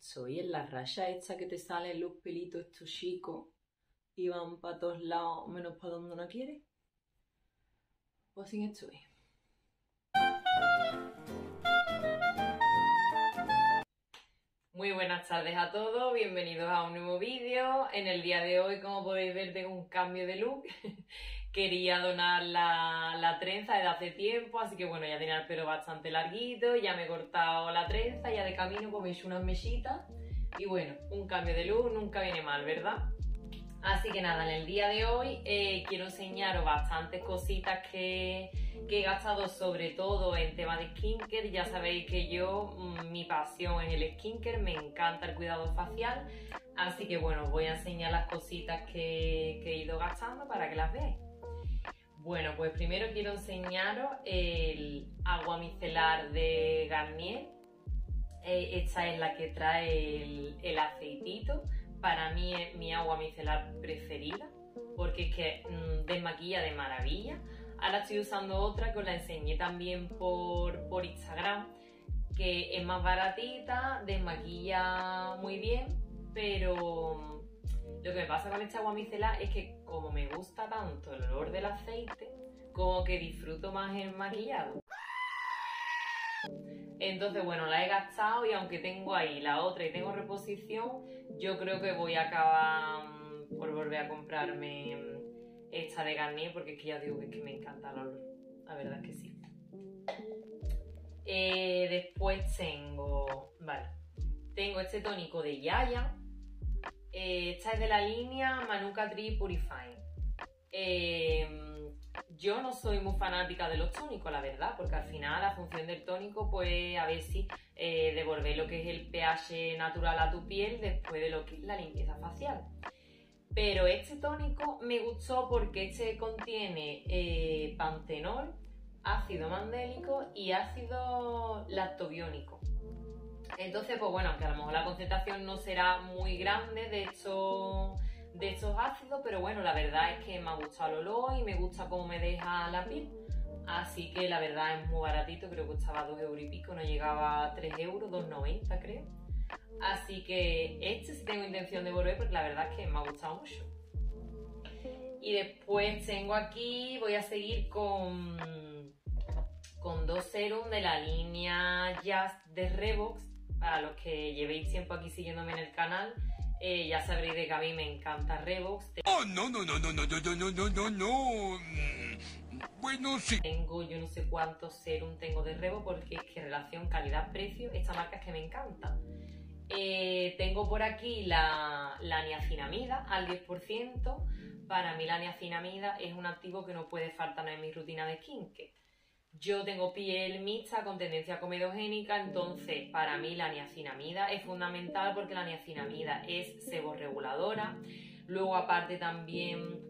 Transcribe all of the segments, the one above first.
estoy en la raya esta que te salen los pelitos estos chicos y van para todos lados menos para donde no quiere. Pues así estoy. Muy buenas tardes a todos, bienvenidos a un nuevo vídeo. En el día de hoy, como podéis ver, tengo un cambio de look. Quería donar la, la, trenza desde hace tiempo, así que bueno, ya tenía el pelo bastante larguito, ya me he cortado la trenza, ya de camino pues me he hecho unas mechitas. Y bueno, un cambio de look nunca viene mal, ¿verdad? Así que nada, en el día de hoy eh, quiero enseñaros bastantes cositas que, que, he gastado, sobre todo en tema de skincare. Ya sabéis que yo, mm, mi pasión es el skincare, me encanta el cuidado facial. Así que bueno, os voy a enseñar las cositas que, que he ido gastando para que las veáis. Bueno, pues primero quiero enseñaros el agua micelar de Garnier. Eh, esta es la que trae el, aceitito para mí es mi agua micelar preferida porque es que mmm, desmaquilla de maravilla. Ahora estoy usando otra que os la enseñé también por, por Instagram, que es más baratita, desmaquilla muy bien, pero lo que me pasa con esta agua micelar es que como me gusta tanto el olor del aceite, como que disfruto más el maquillado. Entonces, bueno, la he gastado y aunque tengo ahí la otra y tengo reposición, yo creo que voy a acabar mm, por volver a comprarme mm, esta de Garnier porque es que ya digo que, es que me encanta el olor. La verdad es que sí. Eh, después tengo, vale, tengo este tónico de Yaya. Eh, esta es de la línea Manuka Tree Purifying. Eh, yo no soy muy fanática de los tónicos, la verdad, porque al final la función del tónico, pues a ver si eh, devolver lo que es el pH natural a tu piel después de lo que es la limpieza facial. Pero este tónico me gustó porque este contiene eh, pantenol, ácido mandélico y ácido lactobiónico. Entonces, pues bueno, aunque a lo mejor la concentración no será muy grande, de hecho de estos ácidos, pero bueno, la verdad es que me ha gustado el olor y me gusta cómo me deja la piel. Así que la verdad es muy baratito, creo que costaba 2 euros y pico, no llegaba a 3 euros, 2,90 creo. Así que este sí tengo intención de volver porque la verdad es que me ha gustado mucho. Y después tengo aquí, voy a seguir con, con dos serums de la línea Just de Revox. Para los que llevéis tiempo aquí siguiéndome en el canal, eh, ya sabréis de que a mí me encanta Revox. Oh, no, no, no, no, no, no, no, no, no, no. Bueno, sí. Tengo yo no sé cuántos serum tengo de Revox porque es que relación calidad-precio, esta marca es que me encanta. Eh, tengo por aquí la, la niacinamida al 10%. Para mí la niacinamida es un activo que no puede faltar en mi rutina de skincare. Yo tengo piel mixta con tendencia comedogénica, entonces para mí la niacinamida es fundamental porque la niacinamida es seborreguladora. Luego aparte también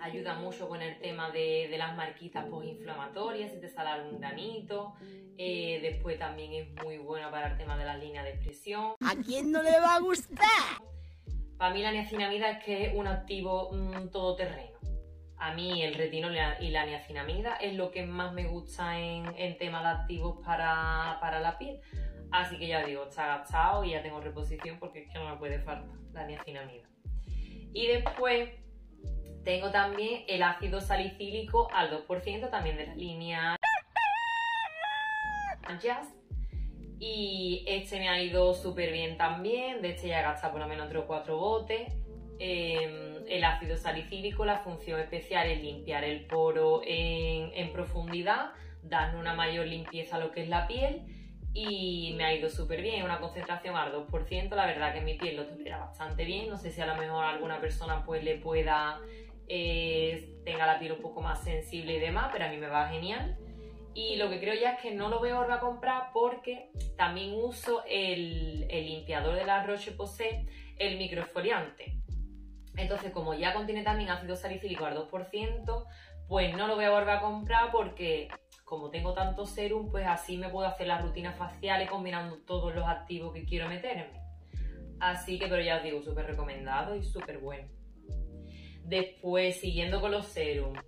ayuda mucho con el tema de, las marquitas postinflamatorias, si te sale algún granito. Eh, después también es muy buena para el tema de las líneas de expresión. ¿A quién no le va a gustar? Para mí la niacinamida es que es un activo mm, todoterreno a mí el retinol y la niacinamida es lo que más me gusta en, en temas de activos para, la piel. Así que ya digo, está gastado y ya tengo reposición porque es que no me puede faltar la niacinamida. Y después tengo también el ácido salicílico al 2%, también de la línea Jazz. Y este me ha ido súper bien también. De este ya he gastado por lo menos otros 4 botes. Em, el ácido salicílico, la función especial es limpiar el poro en, profundidad, darle una mayor limpieza a lo que es la piel y me ha ido súper bien, una concentración al 2%, la verdad que mi piel lo tolera bastante bien, no sé si a lo mejor alguna persona pues le pueda, eh, tenga la piel un poco más sensible y demás, pero a mí me va genial. Y lo que creo ya es que no lo voy a a comprar porque también uso el, limpiador de la Roche-Posay, el microesfoliante. Entonces, como ya contiene también ácido salicílico al 2%, pues no lo voy a volver a comprar porque como tengo tanto serum, pues así me puedo hacer las rutinas faciales combinando todos los activos que quiero meterme. Así que, pero ya os digo, súper recomendado y súper bueno. Después, siguiendo con los serums,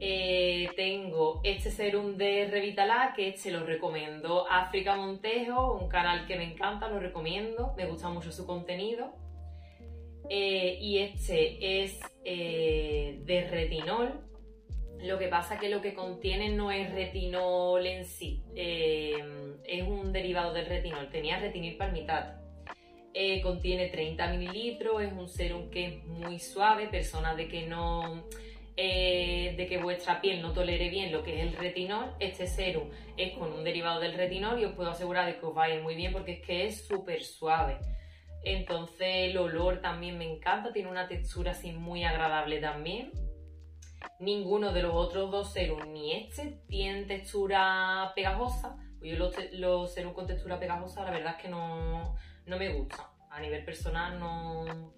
Eh, tengo este serum de Revitala, que este lo recomiendo África Montejo, un canal que me encanta, lo recomiendo, me gusta mucho su contenido. Eh, y este es eh, de retinol. Lo que pasa que lo que contiene no es retinol en sí, es un derivado del retinol, tenía retinil palmitate. contiene 30 mililitros, es un serum que es muy suave, personas de que no eh, de que vuestra piel no tolere bien lo que es el retinol, este serum es con un derivado del retinol y os puedo asegurar de que os va a ir muy bien porque es que es súper suave. Entonces el olor también me encanta, tiene una textura así muy agradable también. Ninguno de los otros dos serums, ni este, tiene textura pegajosa. Yo los, los serums con textura pegajosa la verdad es que no, no me gustan. A nivel personal no...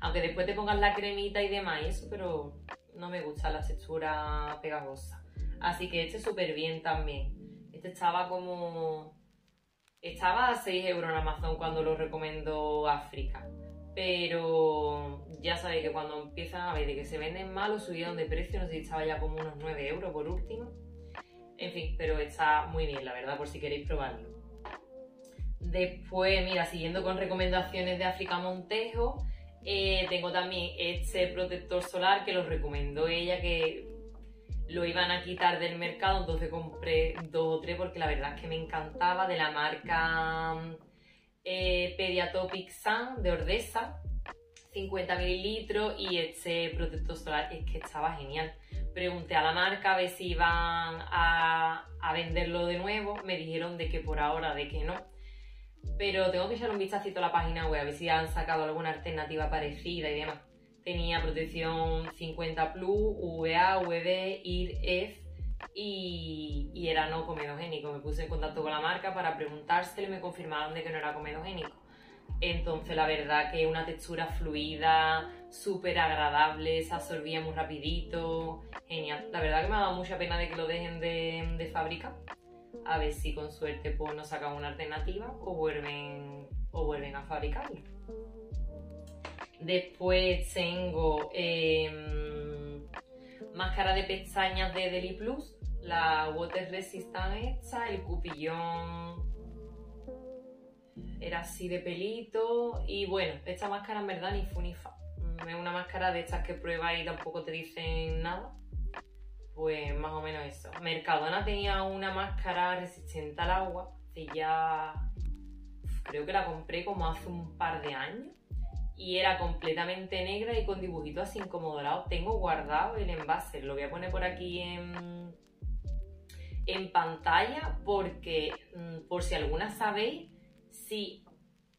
Aunque después te pongas la cremita y demás eso, pero no me gusta la textura pegajosa. Así que este súper bien también. Este estaba como... Estaba a 6 euros en Amazon cuando lo recomiendo África. Pero ya sabéis que cuando empiezan a ver de que se venden mal o subieron de precio, no sé si estaba ya como unos 9 euros por último. En fin, pero está muy bien, la verdad, por si queréis probarlo. Después, mira, siguiendo con recomendaciones de África Montejo, eh, tengo también este protector solar que lo recomendó ella, que lo iban a quitar del mercado, entonces compré dos o tres porque la verdad es que me encantaba, de la marca eh, Pediatopic Sun de Ordesa, 50 mililitros y este protector solar es que estaba genial. Pregunté a la marca a ver si iban a, a venderlo de nuevo, me dijeron de que por ahora, de que no pero tengo que echar un vistacito a la página web a ver si han sacado alguna alternativa parecida y demás. Tenía protección 50 Plus, UVA, UV, IR, y, y, era no comedogénico. Me puse en contacto con la marca para preguntárselo y me confirmaron de que no era comedogénico. Entonces la verdad que una textura fluida, súper agradable, se absorbía muy rapidito, genial. La verdad que me ha dado mucha pena de que lo dejen de, de fabricar a ver si con suerte pues nos sacan una alternativa o vuelven, o vuelven a fabricarlo. Después tengo em, máscara de pestañas de Deli Plus, la Water Resistant esta, el cupillón era así de pelito y bueno, esta máscara en verdad ni funifa. Es una máscara de estas que pruebas y tampoco te dicen nada pues más o menos eso. Mercadona tenía una máscara resistente al agua, que ya creo que la compré como hace un par de años y era completamente negra y con dibujitos así como. Tengo guardado el envase, lo voy a poner por aquí en, pantalla porque mm, por si alguna sabéis si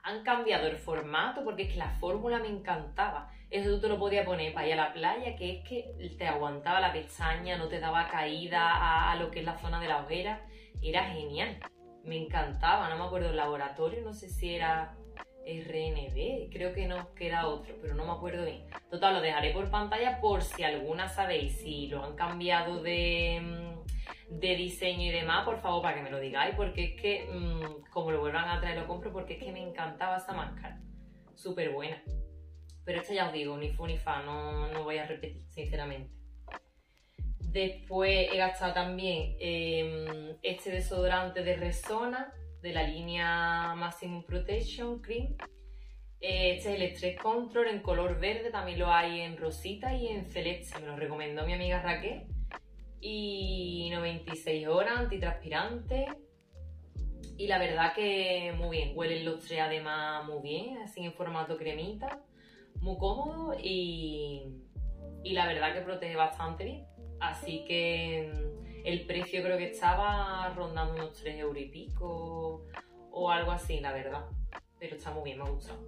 han cambiado el formato porque es que la fórmula me encantaba. Eso tú te lo podías poner para ir a la playa, que es que te aguantaba la pestaña, no te daba caída a, lo que es la zona de la hoguera. Era genial. Me encantaba, no me acuerdo el laboratorio, no sé si era RNB, creo que no, que era otro, pero no me acuerdo bien. Total, lo dejaré por pantalla por si alguna sabéis si lo han cambiado de, mm, de diseño y demás, por favor, para que me lo digáis, porque es que, mm, como lo vuelvan a traer, lo compro, porque es que me encantaba esa máscara. Súper buena. Pero esta ya os digo, ni fu ni fa, no, no voy a repetir, sinceramente. Después he gastado también em, este desodorante de Resona de la línea Maximum Protection Cream. Este es el Stress Control en color verde, también lo hay en rosita y en celeste. Me lo recomendó mi amiga Raquel. Y 96 horas, antitranspirante. Y la verdad que muy bien, huelen los tres además muy bien, así en formato cremita muy cómodo y, la verdad que protege bastante bien. Así que mm, el precio creo que estaba rondando unos 3 euros y pico o algo así, la verdad. Pero está muy bien, me ha gustado.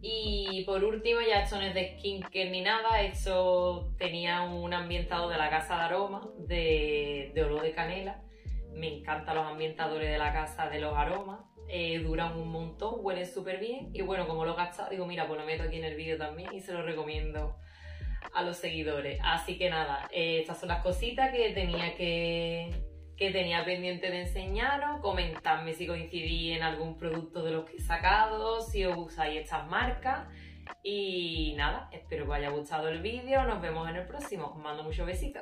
Y por último, ya esto no es de skincare ni nada, esto tenía un ambientador de la casa de aroma de, de olor de canela. Me encantan los ambientadores de la casa de los aromas eh, duran un montón, huelen súper bien y bueno, como lo he gastado, digo, mira, pues lo meto aquí en el vídeo también y se lo recomiendo a los seguidores. Así que nada, eh, estas son las cositas que tenía que, que tenía pendiente de enseñaros, comentadme si coincidí en algún producto de los que he sacado, si os usáis estas marcas Y nada, espero que os haya gustado el vídeo. Nos vemos en el próximo. Os mando muchos besitos.